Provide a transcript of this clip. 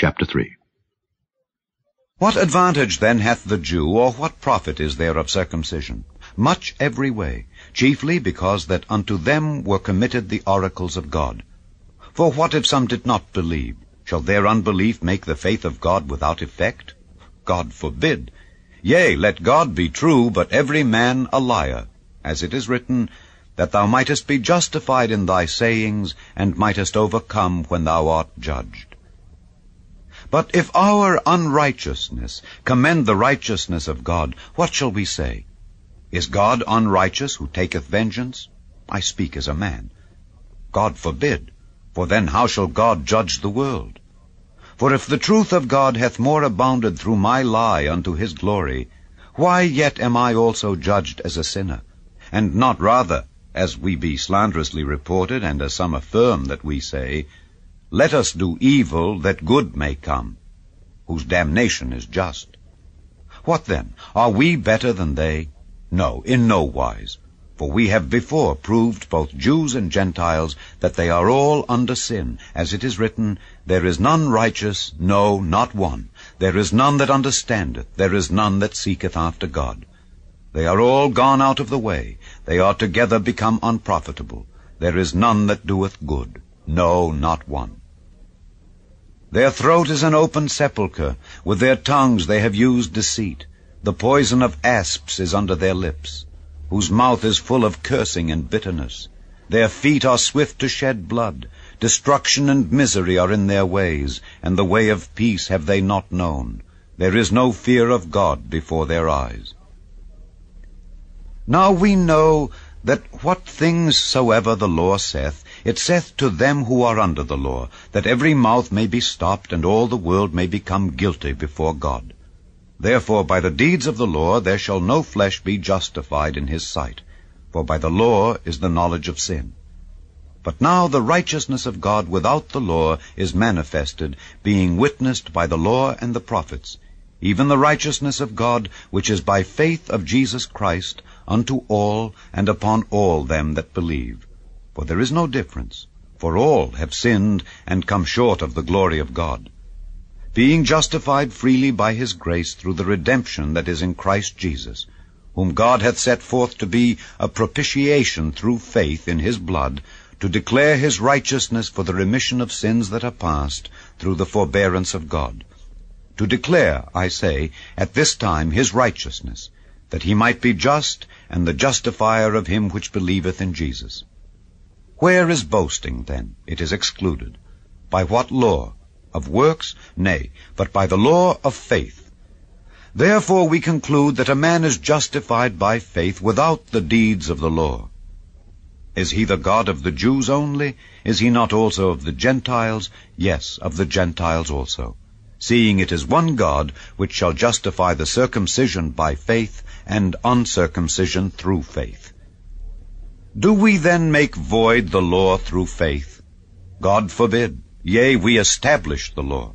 Chapter 3 What advantage then hath the Jew, or what profit is there of circumcision? Much every way, chiefly because that unto them were committed the oracles of God. For what if some did not believe? Shall their unbelief make the faith of God without effect? God forbid. Yea, let God be true, but every man a liar, as it is written, that thou mightest be justified in thy sayings, and mightest overcome when thou art judged. But if our unrighteousness commend the righteousness of God, what shall we say? Is God unrighteous who taketh vengeance? I speak as a man. God forbid, for then how shall God judge the world? For if the truth of God hath more abounded through my lie unto his glory, why yet am I also judged as a sinner? And not rather, as we be slanderously reported, and as some affirm that we say, let us do evil that good may come, whose damnation is just. What then? Are we better than they? No, in no wise. For we have before proved, both Jews and Gentiles, that they are all under sin, as it is written, There is none righteous, no, not one. There is none that understandeth, there is none that seeketh after God. They are all gone out of the way, they are together become unprofitable. There is none that doeth good, no, not one. Their throat is an open sepulchre. With their tongues they have used deceit. The poison of asps is under their lips, whose mouth is full of cursing and bitterness. Their feet are swift to shed blood. Destruction and misery are in their ways, and the way of peace have they not known. There is no fear of God before their eyes. Now we know that what things soever the law saith, it saith to them who are under the law, that every mouth may be stopped, and all the world may become guilty before God. Therefore by the deeds of the law there shall no flesh be justified in his sight, for by the law is the knowledge of sin. But now the righteousness of God without the law is manifested, being witnessed by the law and the prophets, even the righteousness of God, which is by faith of Jesus Christ, unto all and upon all them that believe. For there is no difference, for all have sinned and come short of the glory of God, being justified freely by his grace through the redemption that is in Christ Jesus, whom God hath set forth to be a propitiation through faith in his blood, to declare his righteousness for the remission of sins that are past, through the forbearance of God. To declare, I say, at this time his righteousness, that he might be just and the justifier of him which believeth in Jesus. Where is boasting, then? It is excluded. By what law? Of works? Nay, but by the law of faith. Therefore we conclude that a man is justified by faith without the deeds of the law. Is he the God of the Jews only? Is he not also of the Gentiles? Yes, of the Gentiles also. Seeing it is one God which shall justify the circumcision by faith and uncircumcision through faith. Do we then make void the law through faith? God forbid. Yea, we establish the law.